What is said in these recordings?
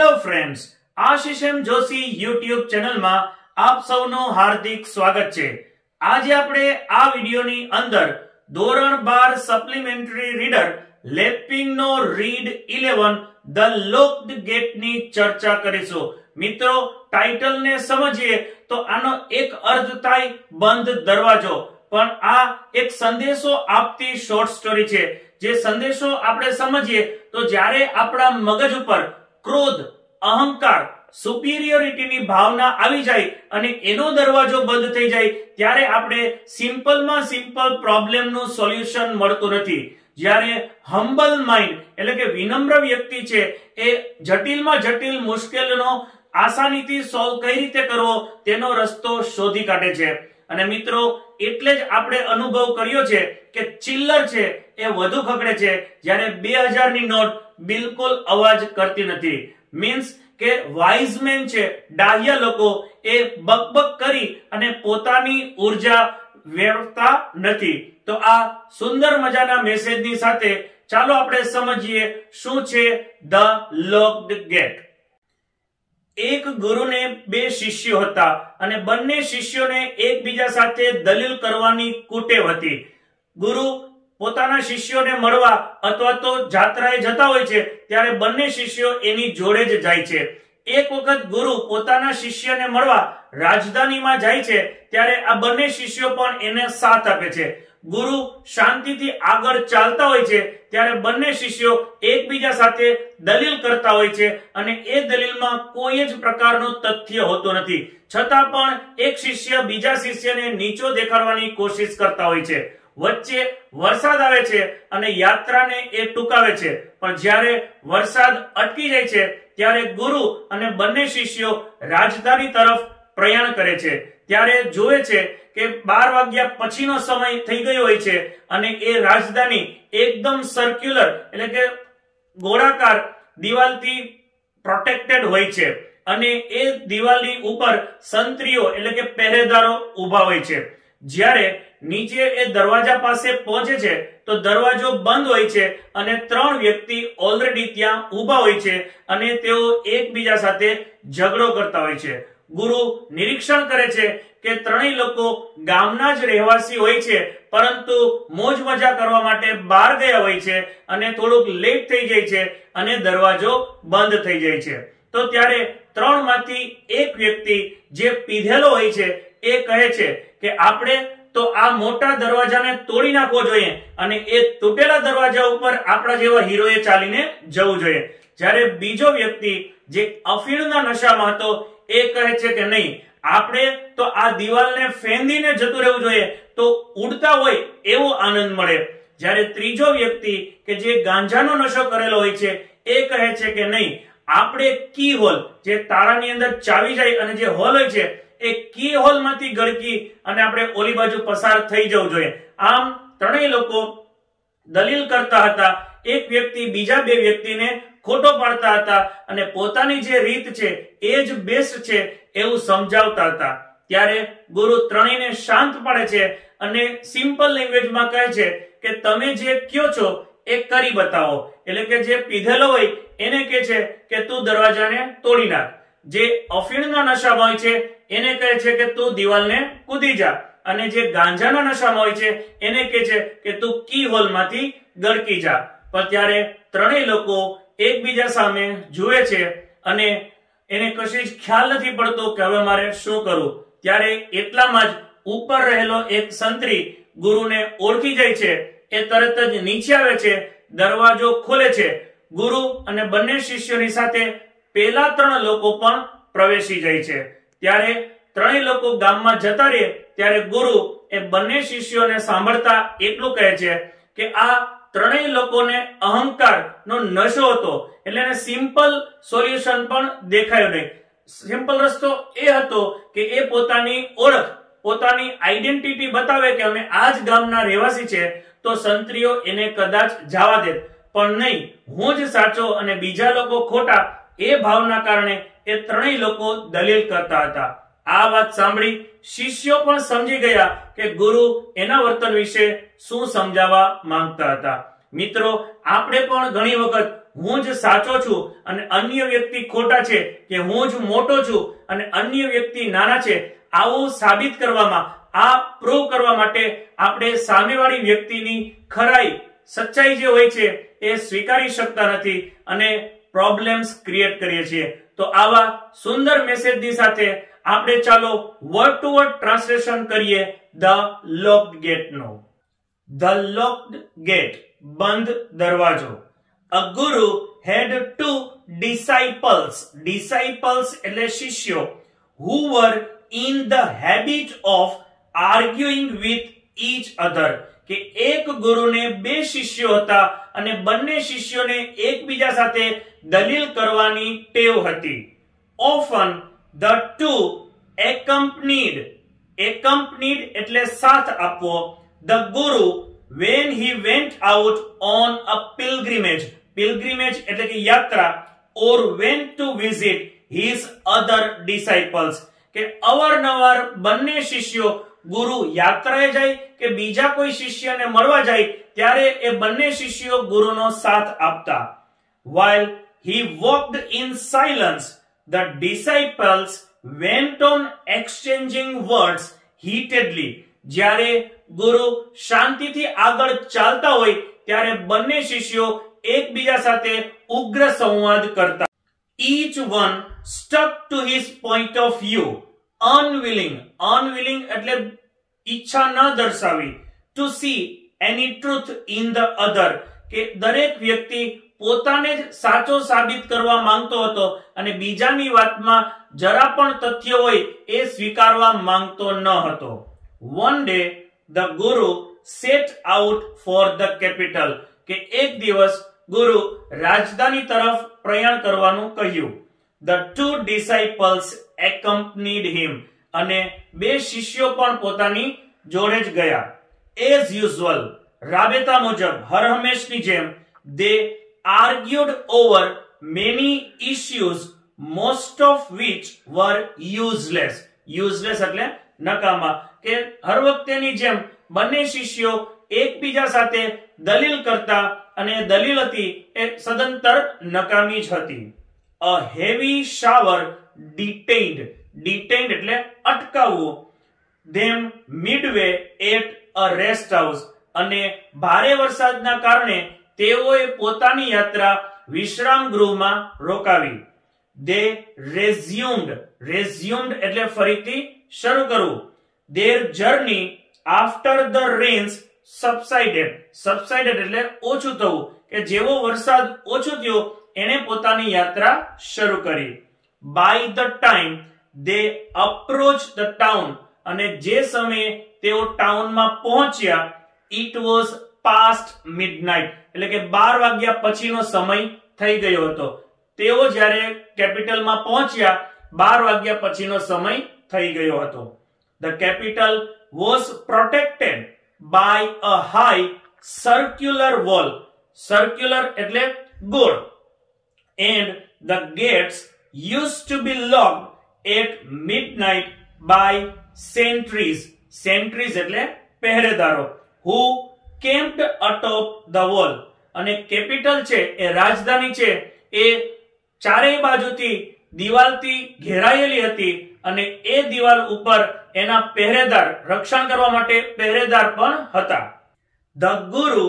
Hello friends Ashish M Joshi YouTube ચેનલમાં આપ સૌનું હાર્દિક સ્વાગત છે. આજે આપણે આ વિડિયોની અંદર ધોરણ બાર સપ્લિમેન્ટરી રીડર લેપિંગ નો રીડ ઇલેવન ધ લોકડ ગેટની ચર્ચા કરીશું. મિત્રો ટાઇટલને સમજીએ તો આનો એક અર્થ થાય બંધ દરવાજો. પણ આ એક સંદેશો આપતી શોર્ટ સ્ટોરી છે. જે સંદેશો આપણે સમજીએ તો જ્યારે આપણા મગજ ઉપર ક્રોધ, અહંકાર સુપિરિયોરિટીની ભાવના આવી જાય અને એનો દરવાજો બંધ થઈ જાય, ત્યારે આપણે સિમ્પલમાં સિમ્પલ પ્રોબ્લેમનું સોલ્યુશન મળતું નથી. જ્યારે હમ્બલ માઇન્ડ, એટલે કે વિનમ્ર વ્યક્તિ છે, એ જટિલમાં જટિલ મુશ્કેલીનો આસાનીથી સોલ્વ કઈ રીતે કરવો, તેનો રસ્તો શોધી કાઢે છે. અને મિત્રો, એટલે જ આપણે અનુભવ કર્યો છે કે ચિલ્લર છે એ વધુ ખકડે છે જ્યારે બે હજારની નોટ બિલકુલ અવાજ કરતી નથી. મીન્સ કે વાઇઝમેન છે, ડાહ્ય લોકો એ બકબક કરી અને પોતાની ઊર્જા વેડતા નથી. તો આ સુંદર મજાના મેસેજની સાથે ચાલો આપણે સમજીએ શું છે ધ લોકડ ગેટ. એક ગુરુને બે શિષ્યો હતા અને બંને શિષ્યોને એકબીજા સાથે દલીલ કરવાની કુટેવ હતી. ગુરુ પોતાના શિષ્યોને મળવા અથવા તો જાત્રાએ જતા હોય છે, ત્યારે બંને શિષ્યો એની જોડે જ જાય છે. એક વખત ગુરુ પોતાના શિષ્યને મળવા રાજધાનીમાં જાય છે, ત્યારે આ બંને શિષ્યો પણ એને સાથ આપે છે. ગુરુ શાંતિથી આગળ ચાલતા હોય છે, ત્યારે બંને શિષ્યો એકબીજા સાથે દલીલ કરતા હોય છે અને એ દલીલમાં કોઈ જ પ્રકારનું તથ્ય હોતું નથી. છતાં પણ એક શિષ્ય બીજા શિષ્યને નીચો દેખાડવાની કોશિશ કરતા હોય છે. વચ્ચે વરસાદ આવે છે અને યાત્રાને એ ટૂંકાવે છે. પણ જ્યારે વરસાદ અટકી જાય છે, ત્યારે ગુરુ અને બંને શિષ્યો રાજધાની તરફ પ્રયાણ કરે છે. ત્યારે જોવે છે કે બાર વાગ્યા પછીનો સમય થઈ ગયો હોય છે અને એ રાજધાની એકદમ સર્ક્યુલર એટલે કે ગોળાકાર દિવાલથી પ્રોટેક્ટેડ હોય છે. અને એ દિવાલની ઉપર સંત્રીઓ એટલે કે પહેરેદારો ઊભા હોય છે. જ્યારે નીચે એ દરવાજા પાસે પહોંચે છે, તો દરવાજો બંધ હોય છે અને ત્રણ વ્યક્તિ ઓલરેડી ત્યાં ઊભા હોય છે અને તેઓ એકબીજા સાથે ઝઘડો કરતા હોય છે. ગુરુ નિરીક્ષણ કરે છે કે ત્રણેય લોકો ગામના જ રહેવાસી હોય છે, પરંતુ મોજ મજા કરવા માટે બહાર ગયા હોય છે અને થોડુંક લેટ થઈ જાય છે અને દરવાજો બંધ થઈ જાય છે. તો ત્યારે ત્રણમાંથી એક વ્યક્તિ જે પીધેલો હોય છે એ કહે છે કે આપણે તો આ મોટા દરવાજાને તોડી નાખવો જોઈએ અને એ તૂટેલા દરવાજા ઉપર આપણા જેવા હીરોએ ચાલીને જવું જોઈએ. જ્યારે બીજો વ્યક્તિ જે અફીણના નશામાં હતો, એ કહે છે કે નહીં, આપણે તો આ દિવાલને ફેંદીને જતું રહેવું જોઈએ, તો ઉડતા હોય એવો આનંદ મળે. જ્યારે ત્રીજો વ્યક્તિ કે જે ગાંજાનો નશો કરેલો હોય છે, એ કહે છે કે નહીં, આપણે કી હોલ, જે તારાની અંદર ચાવી જાય અને જે હોલ હોય છે એ કી હોલમાંથી ગળકી અને આપણે ઓલી બાજુ પસાર થઈ જવું જોઈએ. આમ ત્રણેય લોકો દલીલ કરતા હતા, એક વ્યક્તિ બીજા બે વ્યક્તિને ખોટો પાડતા હતા અને પોતાની જે રીત છે એ જ બેસ્ટ છે એવું સમજાવતા હતા. ત્યારે ગુરુ ત્રણેયને શાંત પાડે છે અને સિમ્પલ લેંગ્વેજમાં કહે છે કે તમે જે કયો છો એ કરી બતાવો. એટલે કે જે પીધેલો હોય એને કહે છે કે તું દરવાજાને તોડી નાખ. જે અફીણના નશામાં હોય છે એને કહે છે કે તું દિવાલને કૂદી જા. અને જે ગાંજાના નશામાં હોય છે, એને કહે છે કે તું કી હોલમાંથી ગળકી જા. પણ ત્યારે ત્રણેય લોકો એકબીજા સામે જુએ છે અને એને કશી જ ખ્યાલ નથી પડતો કે હવે મારે શું કરવું ત્યારે એટલામાં જ ઉપર રહેલો એક સંતરી ગુરુને ઓળખી જાય છે. એ તરત જ નીચે આવે છે, દરવાજો ખોલે છે. ગુરુ અને બંને શિષ્યોની સાથે પેલા ત્રણ લોકો પણ પ્રવેશી જાય છે. ત્યારે ત્રણેય લોકો ગામમાં જતા રહે ત્યારે ગુરુ એ બંને શિષ્યોને સાંભળતા એટલું કહે છે કે આ ત્રણેય લોકોને અહંકાર નો નશો હતો, એટલે એને સિમ્પલ સોલ્યુશન પણ દેખાયો નહીં. સિમ્પલ રસ્તો એ હતો કે એ પોતાની ઓળખ, પોતાની આઈડેન્ટિટી બતાવે કે અમે આ જ ગામના રહેવાસી છે, તો સંત્રીઓ એને કદાચ જવા દે પણ નહીં, હું જ સાચો અને બીજા લોકો ખોટા એ ભાવના કારણે એ ત્રણેય લોકો દલીલ કરતા હતા. આ વાત સાંભળી શિષ્યો પણ સમજી ગયા કે ગુરુ એના વર્તન વિશે શું સમજાવવા માંગતા હતા. મિત્રો, આપણે પણ ઘણી વખત હું જ સાચો છું અને અન્ય વ્યક્તિ ખોટા છે કે હું જ મોટો છું અને અન્ય વ્યક્તિ નાના છે, આવું સાબિત કરવામાં, આ પ્રૂવ કરવા માટે આપણે સામેવાળી વ્યક્તિની ખરાઈ, સચ્ચાઈ જે હોય છે, એ સ્વીકારી શકતા નથી અને પ્રોબ્લેમ્સ ક્રિએટ કરીએ છીએ. તો આવા સુંદર મેસેજની સાથે આપણે ચાલો વર્ડ ટુ વર્ડ ટ્રાન્સલેશન કરીએ. ધ લોકડ ગેટ નો ધ લોકડ ગેટ બંધ દરવાજો. અ ગુરુ હેડ ટુ ડિસાઇપલ્સ ડિસાઇપલ્સ એટલે શિષ્યો who were in the habit of arguing with each other કે એક ગુરુને બે શિષ્યો હતા અને બંને શિષ્યોને એકબીજા સાથે દલીલ કરવાની ટેવ હતી. Often the two accompanied accompanied એટલે સાથ આપવો. The guru when he went out on a pilgrimage pilgrimage એટલે કે યાત્રા or when to visit his other disciples કે અવારનવાર બંને શિષ્યો ગુરુ યાત્રાએ જાય કે બીજા કોઈ શિષ્યને મળવા જાય ત્યારે એ બંને શિષ્યો ગુરુનો સાથ આપતા while he walked in silence the disciples went on exchanging words heatedly જ્યારે ગુરુ શાંતિથી આગળ ચાલતા હોય ત્યારે બંને શિષ્યો એકબીજા સાથે ઉગ્ર સંવાદ કરતા each one stuck to his point of view unwilling અનવિલિંગ એટલે ઈચ્છા ન દર્શાવી to see any truth in the other કે દરેક વ્યક્તિ પોતાને જ સાચો સાબિત કરવા માંગતો હતો અને બીજાની વાતમાં જરા પણ તથ્ય હોય એ સ્વીકારવા માંગતો ન હતો. One day the guru set out for the capital કે એક દિવસ ગુરુ રાજધાની તરફ પ્રયાણ કરવાનું કહ્યું. The two disciples accompanied him અને બે શિષ્યો પણ પોતાની જોડે જ ગયા. એઝ યુઝ્યુઅલ રાબેતા મુજબ, હર હંમેશની જેમ they argued over many issues most of which were useless useless એટલે નકામા. કે હર વખતેની જેમ, બંને શિષ્યો એકબીજા સાથે દલીલ કરતા અને દલીલ હતી એ સદંતર નકામી જ હતી. અ હેવી શાવર ડિટેઇન્ડ ડિટેઇન્ડ એટલે અટકાવવું. Them midway at a rest house અને ભારે વરસાદના કારણે તેઓએ પોતાની યાત્રા વિશ્રામ ગૃહમાં રોકાવી. દે રેઝ્યુમ્ડ રેઝ્યુમ્ડ એટલે ફરીથી શરૂ કરવું. Their journey after the rains subsided subsided એટલે ઓછું થવું. કે જેવો વરસાદ ઓછો થયો, એણે પોતાની યાત્રા શરૂ કરી. By the time they approach the town અને જે સમયે તેઓ ટાઉનમાં પહોંચ્યા ઇટ વોઝ પાસ્ટ મિડનાઇટ એટલે કે બાર વાગ્યા પછીનો સમય થઈ ગયો હતો. તેઓ જ્યારે કેપિટલમાં પહોંચ્યા, બાર વાગ્યા પછીનો સમય થઈ ગયો હતો. The capital was protected by a high circular wall circular એટલે ગોળ. And the gates use to be logged at midnight by sentries sentries એટલે પહેરેદારો. Who camped atop the wall અને કેપિટલ છે, એ રાજધાની છે, એ ચારેય બાજુથી દિવાલથી ઘેરાયેલી હતી અને એ દિવાલ ઉપર એના પહેરેદાર, રક્ષણ કરવા માટે પહેરેદાર પણ હતા. The guru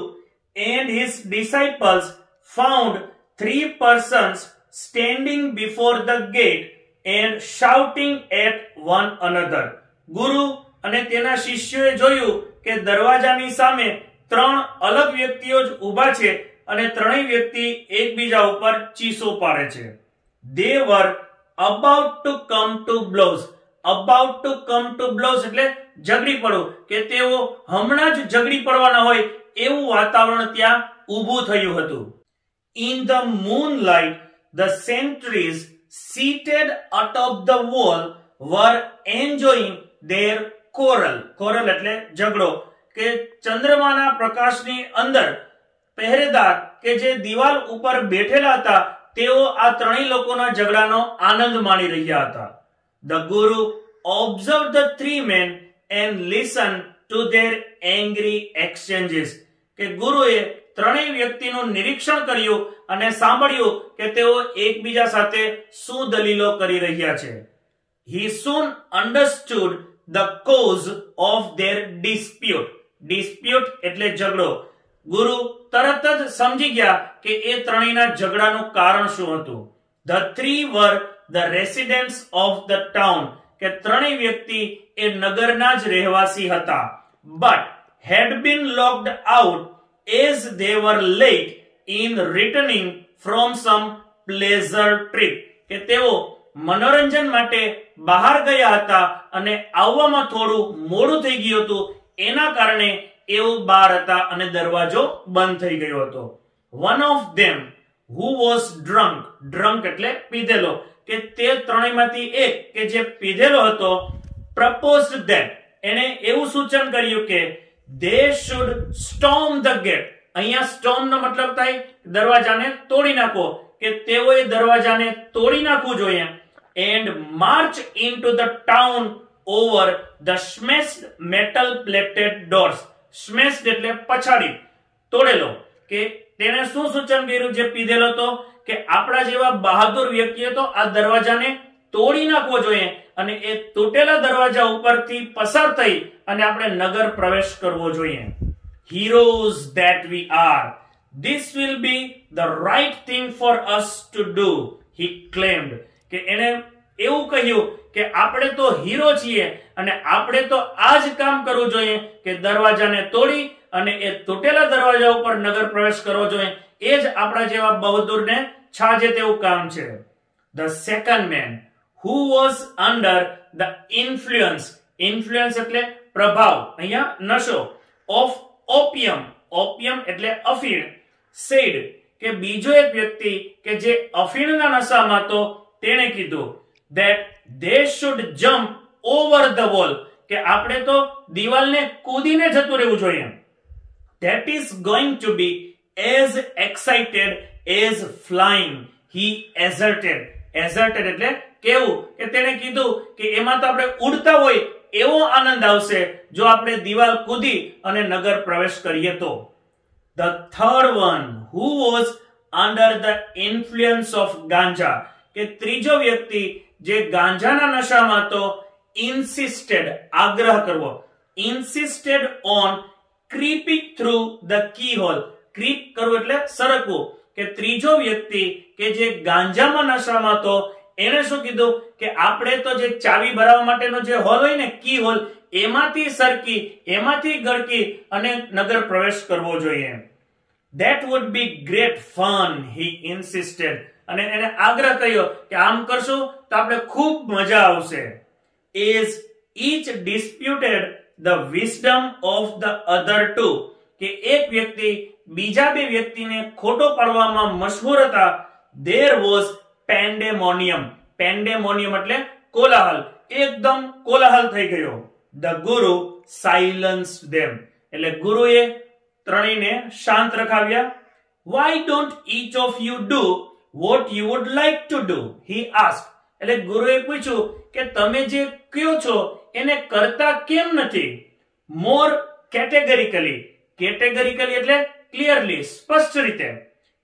and his disciples found three persons standing before the gate and shouting at one another ગુરુ અને તેના શિષ્યોએ જોયું કે દરવાજાની સામે ત્રણ અલગ વ્યક્તિઓ જ ઊભા છે અને ત્રણેય વ્યક્તિ એકબીજા ઉપર ચીસો પાડે છે. They were about to come to blows about to come to blows એટલે ઝઘડી પડવું. કે તેઓ હમણાં જ ઝઘડી પડવાના હોય એવું વાતાવરણ ત્યાં ઊભું થયું હતું. In the moon the sentries seated atop the wall were enjoying their quarrel quarrel એટલે ઝઘડો. કે ચંદ્રમાના પ્રકાશની અંદર પહેરેદાર કે જે દિવાલ ઉપર બેઠેલા હતા, તેઓ આ ત્રણેય લોકોના ઝઘડાનો આનંદ માણી રહ્યા હતા. The guru observe the three men and listen to their angry exchanges કે ગુરુએ ત્રણેય વ્યક્તિનું નિરીક્ષણ કર્યું અને સાંભળ્યું કે તેઓ એકબીજા સાથે શું દલીલો કરી રહ્યા છે. He soon understood the cause of their dispute. Dispute એટલે ઝઘડો. ગુરુ તરત જ સમજી ગયા કે એ ત્રણેયના ઝઘડાનું કારણ શું હતું. The three were the residents of the town, કે ત્રણેય વ્યક્તિ એ નગરના જ રહેવાસી હતા. But had been locked out as they were late in returning from some pleasure trip. કે તેઓ મનોરંજન માટે બહાર ગયા હતા અને આવવામાં થોડું મોડું થઈ ગયું હતું. એના કારણે એઓ બહાર હતા અને દરવાજો બંધ થઈ ગયો હતો. One of them who was drunk drunk એટલે પીધેલો, કે તે ત્રણેયમાંથી એક કે જે પીધેલો હતો પ્રપોઝ ધેટ એને એવું સૂચન કર્યું કે they should storm the gate અહીંયા સ્ટોમ નો મતલબ થાય દરવાજાને તોડી નાખો કે તેઓએ દરવાજાને તોડી નાખવું જોઈએ. And march into the town over the smash metal plated doors smash એટલે પછાડી. તોડેલો. કે તેને શું સૂચન કર્યું જે પીધેલો હતો કે આપણા જેવા બહાદુર વ્યક્તિએ તો આ દરવાજાને તોડી નાખવો જોઈએ. અને એ તૂટેલા દરવાજા ઉપરથી પસાર થઈ અને આપણે નગર પ્રવેશ કરવો જોઈએ. Heroes that we are this will be the right thing for us to do he claimed કે એને એવું કહ્યું કે આપણે તો હીરો છીએ અને આપણે તો આ જ કામ કરવું જોઈએ કે દરવાજાને તોડી અને એ તૂટેલા દરવાજા ઉપર નગર પ્રવેશ કરવો જોઈએ. એ જ આપણા જેવા બહાદુરને છાજે તેવું કામ છે. The second man who was under the influence influence એટલે પ્રભાવ. અહીંયા નશો. ઓફ ઓપિયમ ઓપિયમ એટલે અફીણ. સેડ કે બીજો એક વ્યક્તિ કે જે અફીણના નશામાં તો તેણે કીધું that they should jump over the wall કે આપણે તો દિવાલને કૂદીને જતું રહેવું જોઈએ. That is going to be as excited as flying he asserted asserted એટલે કેવું? કે તેણે કીધું કે એમાં તો આપણે ઉડતા હોય એવો આનંદ આવશે જો આપણે દિવાલ કૂદી અને નગર પ્રવેશ કરીએ તો. The third one who was under the influence of ganja કે ત્રીજો વ્યક્તિ જે ગાંજાના નશામાં તો ઇન્સિસ્ટેડ આગ્રહ કરવો. Insisted on creeping through the keyhole creep કરવું એટલે સરકવું. કે ત્રીજો વ્યક્તિ કે જે ગાંજામાં નશામાં તો એને શું કીધું? કે આપણે તો જે ચાવી ભરાવવા માટેનો જે હોલ હોય ને, કી હોલ, એમાંથી સરકી, એમાંથી ગળકી અને નગર પ્રવેશ કરવો જોઈએ. That would be great fun he insisted અને એને આગ્રહ કર્યો કે આમ કરશું તો આપણે ખૂબ મજા આવશે. Is each disputed the wisdom of the other two? કે એક વ્યક્તિ બીજા બે વ્યક્તિને ખોટો પાડવામાં મશહૂર હતા. There was pandemonium pandemonium એટલે કોલાહલ એકદમ કોલાહલ થઈ ગયો the guru silenced them એટલે ગુરુએ ત્રણેયને શાંત રખાવ્યા why don't each of you do what you would like to do he asked એટલે ગુરુએ પૂછ્યું કે તમે જે કયો છો એને કરતા કેમ નથી મોર કેટેગરીકલી કેટેગરીકલી એટલે ક્લિયરલી સ્પષ્ટ રીતે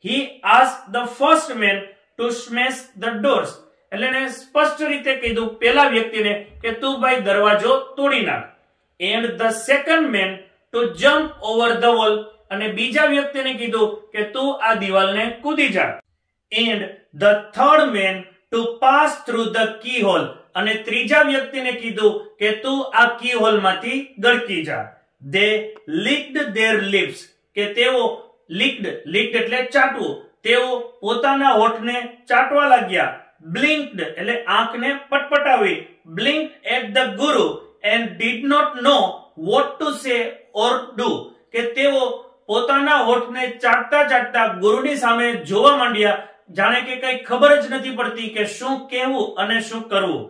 he asked the first man to smash the doors એટલે એને સ્પષ્ટ રીતે કીધું પેલા વ્યક્તિને કે તું ભાઈ દરવાજો તોડી નાખ. And the second man to jump over the wall અને બીજા વ્યક્તિને કીધું કે તું આ દિવાલને કૂદી જા. And the third man to pass through the keyhole અને ત્રીજા વ્યક્તિને કીધું કે તું આ કી હોલમાંથી ગળકી જા. દે લિક્ડ ધેર લિપ્સ કે તેઓ લિક્ડ લિક્ડ એટલે ચાટવું. તેઓ પોતાના હોઠને ચાટવા લાગ્યા. બ્લિંક્ડ એટલે આંખને પટપટાવી. Blink at the guru and did not know what to say or do કે તેઓ પોતાના હોઠને ચાટતા ચાટતા ગુરુની સામે જોવા માંડ્યા. જાણે કે કઈ ખબર જ નથી પડતી કે શું કહેવું અને શું કરવું.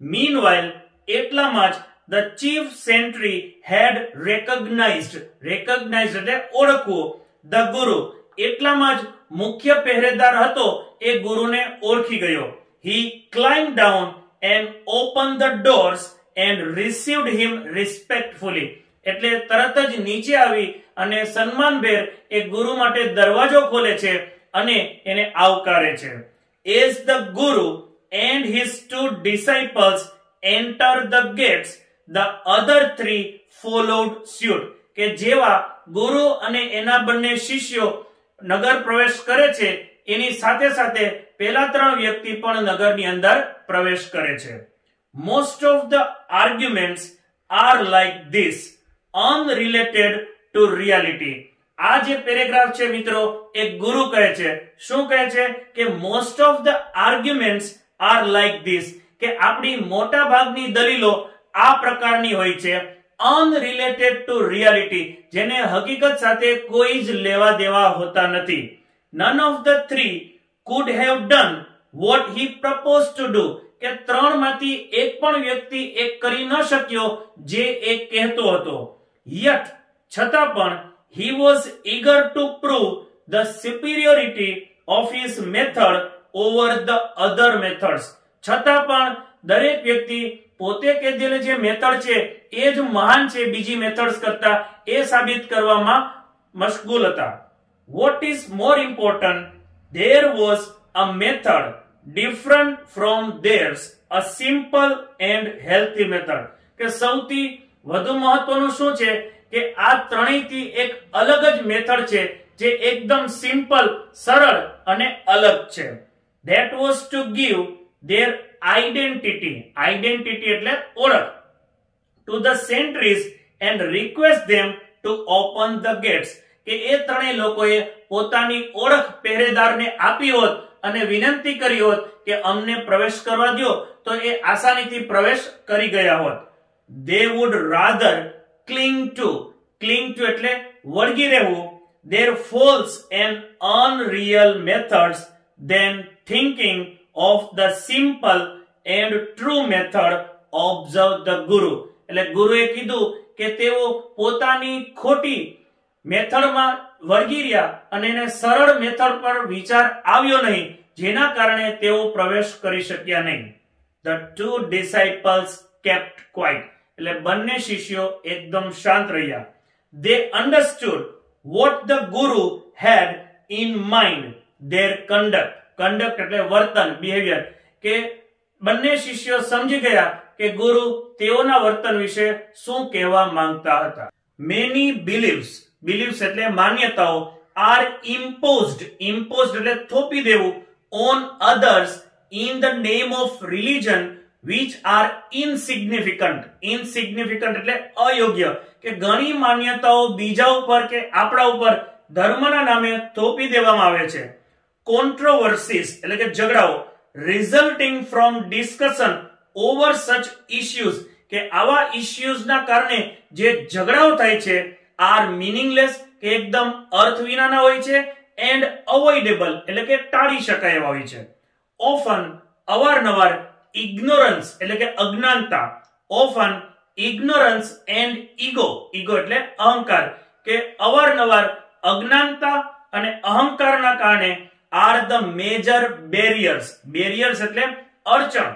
મીનવાઇલ એટલામાં જ the chief sentry had recognised recognised એટલે ઓળખવું. ધ ગુરુ એટલામાં જ મુખ્ય પહેરેદાર હતો એ ગુરુને ઓળખી ગયો. He climb down and open the doors and received him respectfully એટલે તરત જ નીચે આવી અને સન્માનભેર એ ગુરુ માટે દરવાજો ખોલે છે અને એને આવકારે છે. As the guru and his two disciples enter the gates the other three followed suit કે જેવા ગુરુ અને એના બંને શિષ્યો નગર પ્રવેશ કરે છે, એની સાથે સાથે પેલા ત્રણ વ્યક્તિ પણ નગરની અંદર પ્રવેશ કરે છે. Most of the arguments are like this unrelated to reality આ જે પેરેગ્રાફ છે મિત્રો, એ ગુરુ કહે છે. શું કહે છે? કે most of the arguments are like this કે આપણી મોટા ભાગની દલીલો આ પ્રકારની હોય છે. અનરિલેટેડ ટુ રિયાલિટી જેને હકીકત સાથે કોઈ જ લેવા દેવા હોતા નથી. None of the three could have done what he propose to do કે ત્રણમાંથી એક પણ વ્યક્તિ એક કરી ન શક્યો જે એ કહેતો હતો. યટ છતાં પણ he was eager to prove the superiority of his method over the other methods છતાં પણ, દરેક વ્યક્તિ પોતે કહેલી જે મેથડ છે, એ જ મહાન છે બીજી મેથડ્સ કરતા, એ સાબિત કરવામાં મશગુલ હતા. What is more important there was a method different from theirs a simple and healthy method કે સૌથી વધુ મહત્વનું શું છે? કે આ ત્રણેયથી એક અલગ જ મેથડ છે, જે એકદમ સિમ્પલ સરળ અને અલગ છે. That was to give their identity identity એટલે ઓળખ to the sentries and request them to open the gates કે એ ત્રણેય લોકોએ પોતાની ઓળખ પહેરેદારને આપી હોત અને વિનંતી કરી હોત કે અમને પ્રવેશ કરવા દો તો એ આસાનીથી પ્રવેશ કરી ગયા હોત they would rather cling to cling to એટલે વળગી રહેવું their false and unreal methods than thinking of the simple and true method observe the guru એટલે ગુરુએ કીધું કે તેઓ પોતાની ખોટી મેથડમાં વળગી રહ્યા અને એને સરળ મેથડ પર વિચાર આવ્યો નહીં, જેના કારણે તેઓ પ્રવેશ કરી શક્યા નહીં. The two disciples kept quiet એટલે બંને શિષ્યો એકદમ શાંત રહ્યા. દે understood what the guru had in mind their conduct conduct એટલે વર્તન બિહેવિયર કે બંને શિષ્યો સમજી ગયા કે ગુરુ તેઓના વર્તન વિશે શું કહેવા માંગતા હતા. મેની બિલીવ્સ બિલીવ્સ એટલે માન્યતાઓ આર ઇમ્પોઝડ ઇમ્પોઝડ એટલે થોપી દેવું on others in the name of religion which are insignificant insignificant એટલે અયોગ્ય, કે ઘણી માન્યતાઓ બીજા ઉપર કે આપણા ઉપર ધર્મના નામે થોપી દેવામાં આવે છે. કોન્ટ્રોવર્સીસ એટલે કે ઝઘડાઓ resulting from discussion over such issues કે આવા ઇશ્યુઝના કારણે જે ઝઘડાઓ થાય છે આર મિનિંગલેસ કે એકદમ અર્થ વિનાના હોય છે એન્ડ અવોઇડેબલ એટલે કે ટાળી શકાય એવા હોય છે. ઓફન અવારનવાર ઇગ્નોરન્સ એટલે કે અજ્ઞાનતા. Often ignorance and ego ego એટલે અહંકાર, કે અવારનવાર અજ્ઞાનતા અને અહંકારના કારણે are the major barriers. Barriers એટલે અડચણ.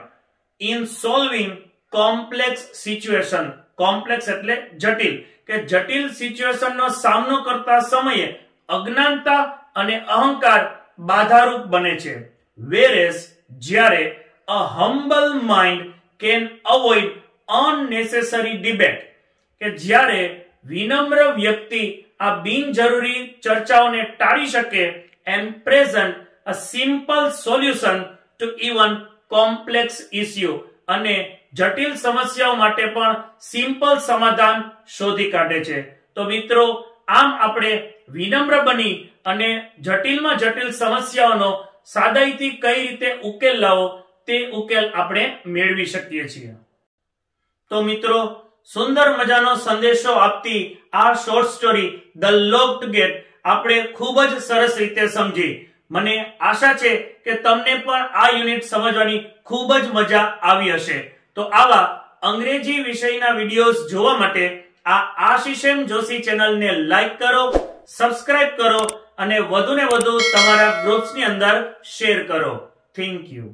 In solving complex situation. Complex એટલે જટિલ. કે જટિલ સિચ્યુએશનનો સામનો કરતા સમયે અજ્ઞાનતા અને અહંકાર બાધારૂપ બને છે. વેરેસ જ્યારે a humble mind can avoid unnecessary debate કે જ્યારે વિનમ્ર વ્યક્તિ આ બિનજરૂરી ચર્ચાઓને ટાળી શકે and present a simple solution to even complex issue અને જટિલ સમસ્યાઓ માટે પણ સિમ્પલ સમાધાન શોધી કાઢે છે. તો મિત્રો, આમ આપણે વિનમ્ર બની અને જટિલમાં જટિલ સમસ્યાઓનો સાદાઈથી કઈ રીતે ઉકેલ લાવો તે ઉકેલ આપણે મેળવી શકીએ છીએ. તો મિત્રો, સુંદર મજાનો સંદેશો આપતી આ short story the locked gate આપણે ખૂબ જ સરસ રીતે સમજી. મને આશા છે કે તમને પણ આ યુનિટ સમજવાની ખૂબ જ મજા આવી હશે. તો આવા અંગ્રેજી વિષયના વિડીયોઝ જોવા માટે આ આશિષેમ જોશી ચેનલને લાઈક કરો, સબસ્ક્રાઇબ કરો અને વધુને વધુ તમારા ગ્રુપ્સની અંદર શેર કરો. Thank you.